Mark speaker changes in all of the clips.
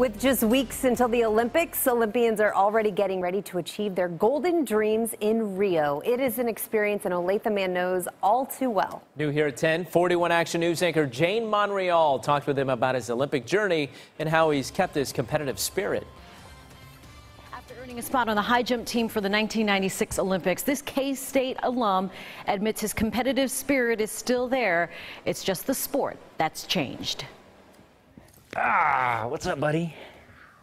Speaker 1: With just weeks until the Olympics, Olympians are already getting ready to achieve their golden dreams in Rio. It is an experience an Olathe man knows all too well.
Speaker 2: New here at 10, 41 Action News anchor Jane Monreal talked with him about his Olympic journey and how he's kept his competitive spirit.
Speaker 3: After earning a spot on the high jump team for the 1996 Olympics, this K-State alum admits his competitive spirit is still there. It's just the sport that's changed.
Speaker 4: Ah, what's up, buddy?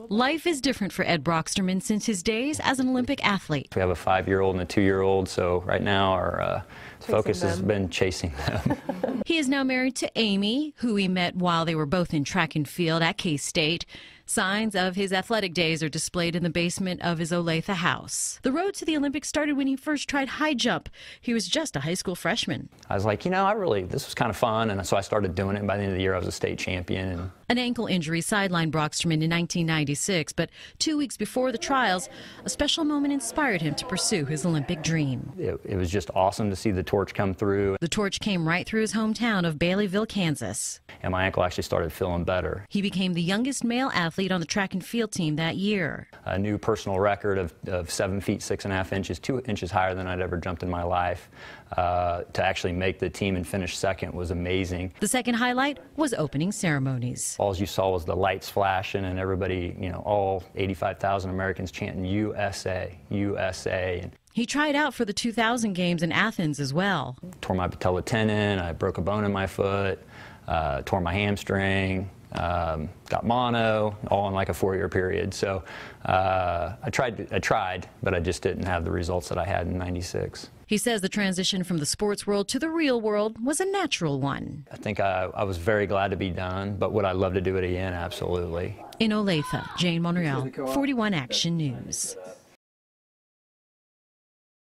Speaker 3: Life is different for Ed Broxterman since his days as an Olympic athlete.
Speaker 4: We have a five-year-old and a two-year-old, so right now our uh, focus has been chasing them.
Speaker 3: he is now married to Amy, who he met while they were both in track and field at K-State. Signs of his athletic days are displayed in the basement of his Olathe house. The road to the Olympics started when he first tried high jump. He was just a high school freshman.
Speaker 4: I was like, you know, I really, this was kind of fun, and so I started doing it. And by the end of the year, I was a state champion. And...
Speaker 3: An ankle injury sidelined Broxterman in 1996, but two weeks before the trials, a special moment inspired him to pursue his Olympic dream.
Speaker 4: It, it was just awesome to see the torch come through.
Speaker 3: The torch came right through his hometown of Baileyville, Kansas.
Speaker 4: And my ankle actually started feeling better.
Speaker 3: He became the youngest male athlete on the track and field team that year.
Speaker 4: A new personal record of, of seven feet, six and a half inches, two inches higher than I'd ever jumped in my life. Uh, to actually make the team and finish second was amazing.
Speaker 3: The second highlight was opening ceremonies.
Speaker 4: All you saw was the lights flashing and everybody, you know, all 85,000 Americans chanting USA, USA. And
Speaker 3: he tried out for the 2000 games in Athens as well.
Speaker 4: Tore my patella tendon, I broke a bone in my foot, uh, tore my hamstring, um, got mono, all in like a four-year period. So uh, I tried, I tried, but I just didn't have the results that I had in '96.
Speaker 3: He says the transition from the sports world to the real world was a natural one.
Speaker 4: I think I, I was very glad to be done, but would I love to do it again? Absolutely.
Speaker 3: In Olathe, Jane Monreal, 41 Action News.